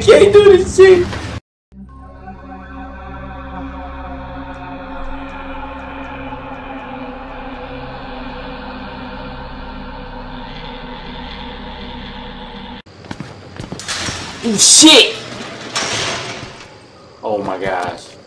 can't do this shit. Oh shit! Oh my gosh.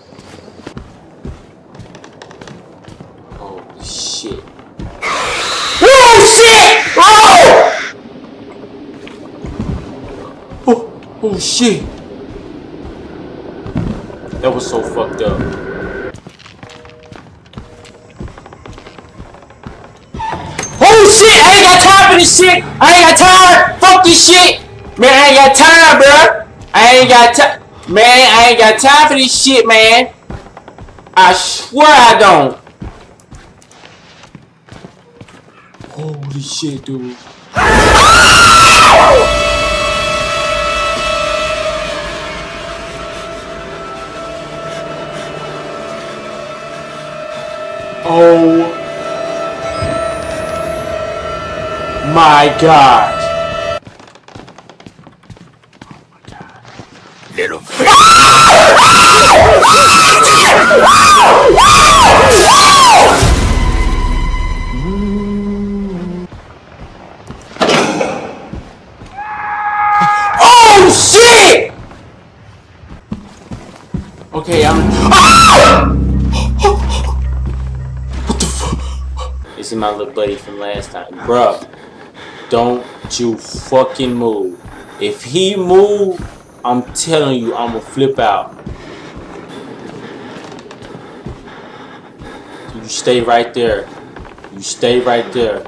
Oh, shit. That was so fucked up. Oh shit! I ain't got time for this shit! I ain't got time! Fuck this shit! Man, I ain't got time, bruh! I ain't got time. Man, I ain't got time for this shit, man. I swear I don't. Holy shit, dude. Oh my god. Is my little buddy from last time, bruh. Don't you fucking move. If he move, I'm telling you, I'ma flip out. You stay right there. You stay right there.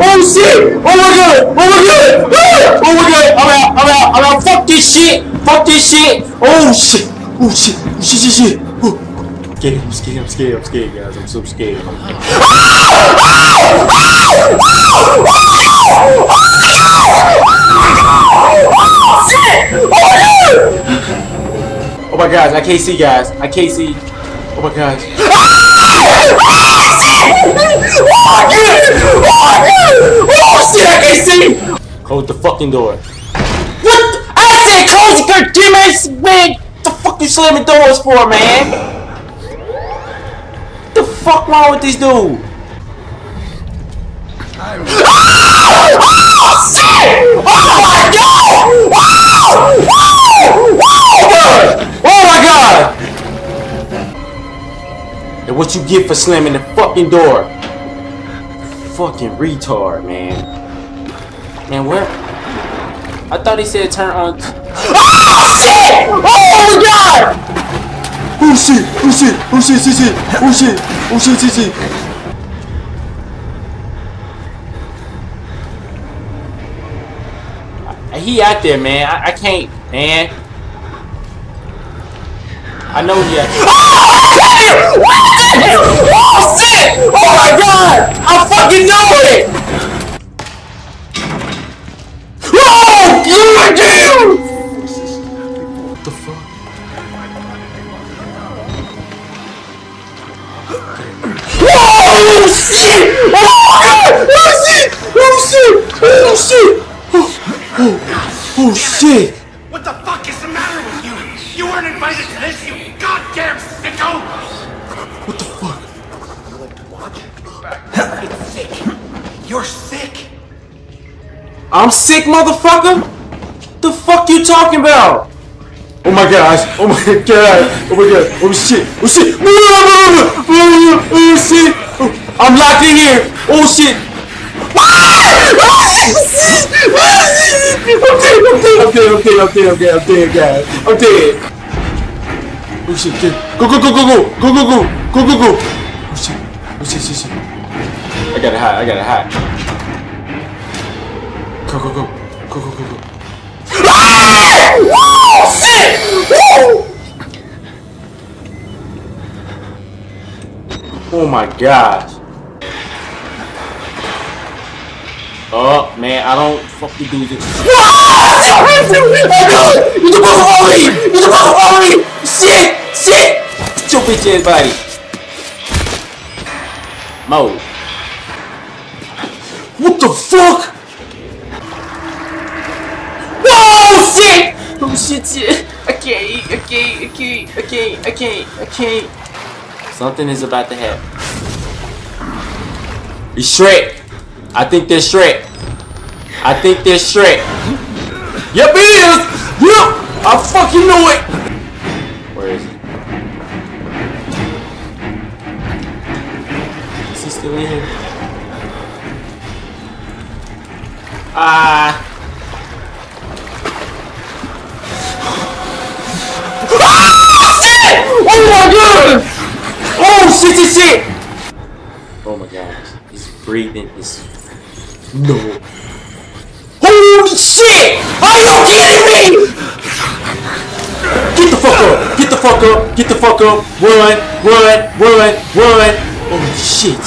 Oh shit! Oh my god! Oh my god! Ah! Oh my god! I'm out! I'm out! I'm out! Fuck this shit! Fuck this shit! Oh shit! Oh shit! Oh, shit! Shit! Shit! Oh. Scared, I'm scared, I'm scared, I'm scared, guys. I'm so scared. Oh my gosh, I can't see, guys. I can't see. Oh my gosh. Oh shit, I can't see! Close the fucking door. What? I said close the man! The fuck you slamming doors for, man? the fuck wrong with this dude? Oh shit! Oh my god! Wow! Wow! Wow! Oh my god! And what you get for slamming the fucking door? Fucking retard, man. Man, where? I thought he said turn on. Oh shit! Oh my god! Oh shit! Oh shit! Oh shit! Shit! Shit! Oh shit! Oh shit! Shit! Shit! He out there, man. I, I can't, man. I know he out Oh shit! Oh my god! I fucking know it! Oh! God damn! Shit! Oh! Oh shit! Oh shit! Oh shit! Oh, oh, oh shit! What the fuck is the matter with you? You weren't invited to this, you goddamn sicko! What the fuck? You like to watch? It's sick. You're sick. I'm sick, motherfucker! What the fuck you talking about? Oh my gosh! Oh my god! Oh my god! Oh shit! Oh shit! Oh, oh shit! Oh, I'm locked in here! Oh shit! I'm dead! I'm dead! I'm dead! I'm dead! I'm dead! I'm dead! I'm dead! Oh shit! Go go go go go! Go go go! Go go go! Oh shit! Oh shit! Shit! Shit! I gotta hide! I gotta hide! Go go go! Go go go go! Ah! Oh shit! Oh my gosh. Oh man, I don't fucking do this. Oh no! You the me! You the me! Shit! Shit! Get your bitch ass body. Mo. What the fuck? Whoa! Shit! Oh shit! Shit! Okay, okay, okay, okay, okay, okay. Something is about to happen. It's straight. I think they're Shrek. I think they're Shrek. Yep, it is! Yep! I fucking know it! Where is he? Is he still in here? Ah. Oh my god! Oh shit shit shit! Oh my gosh. His breathing is no. Holy shit! Are you kidding me? Get the fuck up! Get the fuck up! Get the fuck up! Run! Run! Run! Run! Oh shit!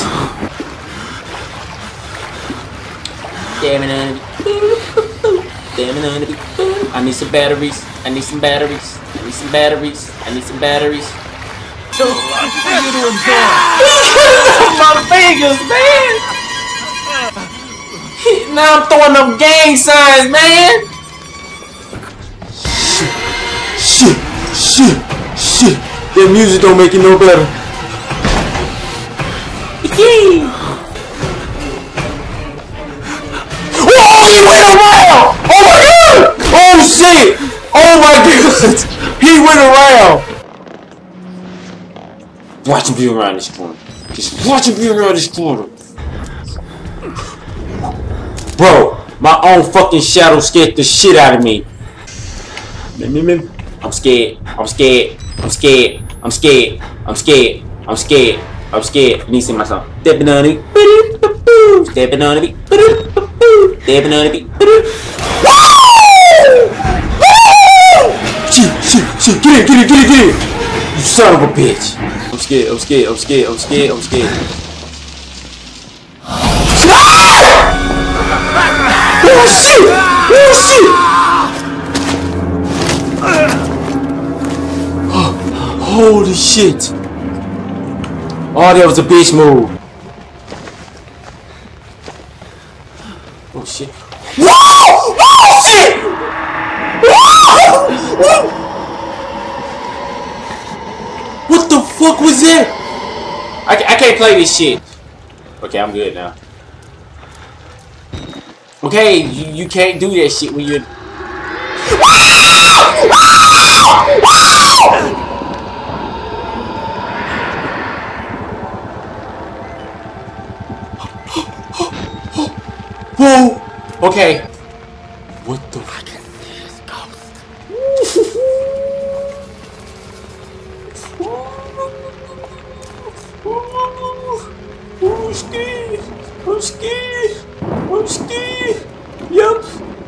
Damn it, Damn it, I need some batteries. I need some batteries. I need some batteries. I need some batteries. my fingers, man! Now I'm throwing them gang signs, man! Shit, shit, shit. Shit! That music don't make it no better. oh, he went around! Oh my god! Oh shit! Oh my god! He went around! Watch him be around this corner. Just watch him be around this corner. Bro, my own fucking shadow scared the shit out of me. I'm scared. I'm scared. I'm scared. I'm scared. I'm scared. I'm scared. I'm scared. I need to see myself. Stepping on it. Stepping on it. Stepping on it. Shit, shit, shit. Get in, get in, get in, get in. You son of a bitch. I'm scared. I'm scared. I'm scared. I'm scared. I'm scared. Oh shit! Oh shit! Holy shit! Oh, that was a bitch move. Oh shit! Whoa! Oh shit! Whoa! What the fuck was that? I, I can't play this shit. Okay, I'm good now. Okay, you, you can't do that shit when you're... Whoa! Okay. What the fuck? I'm scared. I'm scared. I'm scared. Yup.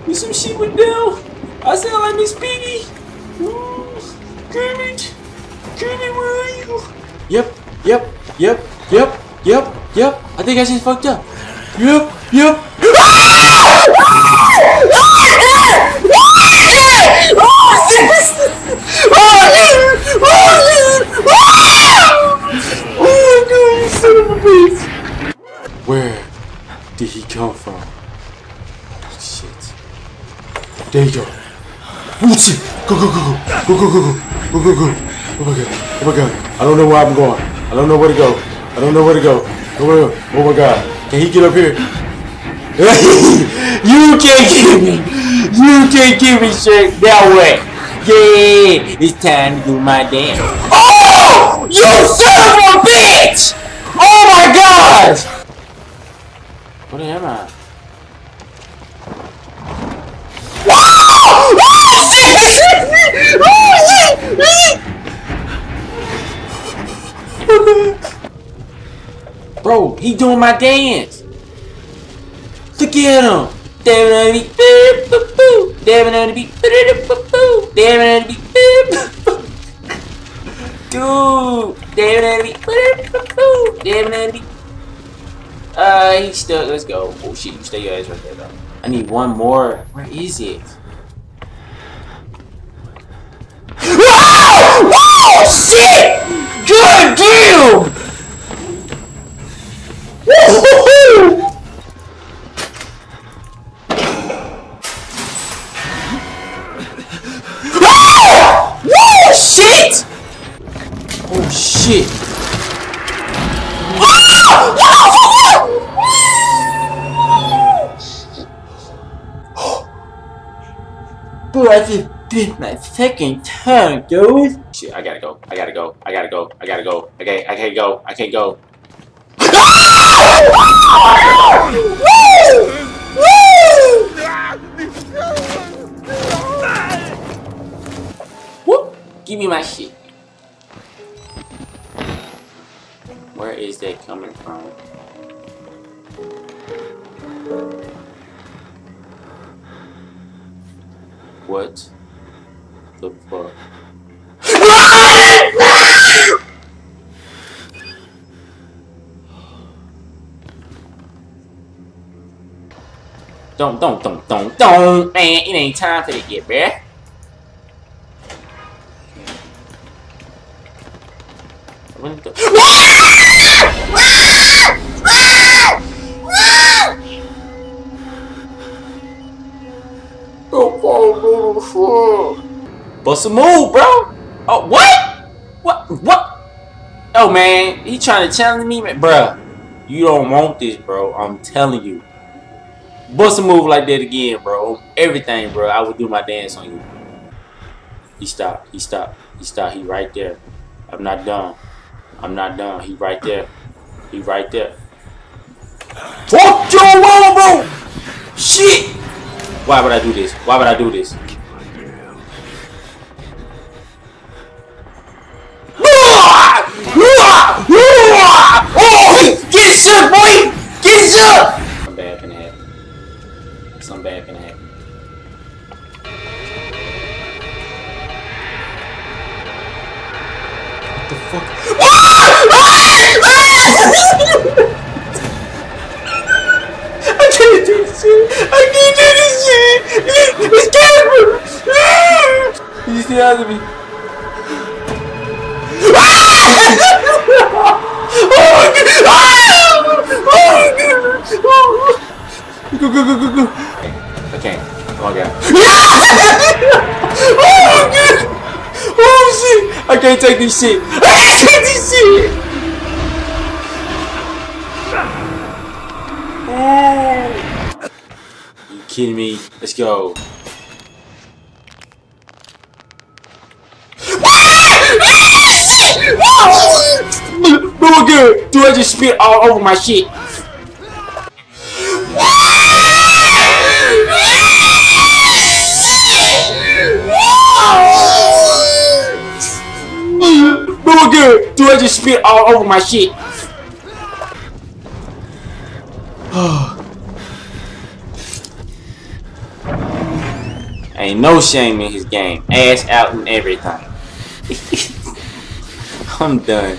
There's some shit went down. I sound like Miss Piggy. Ooh, Kermit. Kermit, where are you? Yep. Yep. Yep. Yep. Yep. Yep. I think I just fucked up. Yep. Yep. Ah! There you go. Boots it. Go, go, go, go. Go, go, go, go. Go, go, go. Oh my god. Oh my god. I don't know where I'm going. I don't know where to go. I don't know where to go. Oh my. Oh my god. Can he get up here? you can't get me. You can't get me, Shaq. That way. Yeah. It's time to do my dance. Oh! You son of a bitch! Oh my gosh! Bro, he doing my dance. Look at him. Damn it, boo. Damn it, boo. Damn it, boo. Dude. Damn it, boo. Damn it. Uh, he's stuck. Let's go. Oh shit, you stay your ass right there, though. I need one more. Where is it? Oh shit! God tongue, dude. Shit, I gotta go. I gotta go. I gotta go. I gotta go. Okay, I can't go. I can't go. Whoop! Give me my shit. Where is that coming from? What the fuck? Don't, don't, don't, don't, don't, man, it ain't time for that yet, bruh. Bust a move, bro. Oh, what? What? What? Oh, man, he trying to challenge me, man. You don't want this, bro. I'm telling you. Bust a move like that again, bro. Everything, bro. I would do my dance on you. He stopped. He stopped. He stopped. He right there. I'm not done. I'm not done. He right there. He right there. Fuck your mama, bro! Shit! Why would I do this? Why would I do this? Get shook! Some bad finna happen. Some bad finna happen. What the fuck? Ah! Ah! I can't do this shit! I can't do this shit! Camera! Ah! You see out Go, go, go, go, go! Okay. Oh my god. oh god! Oh shit! I can't take this shit! I can't take this shit! You kidding me? Let's go. Oh good! Do I just spit all over my shit? I just spit all over my shit? Ain't no shame in his game. Ass out and everything. I'm done.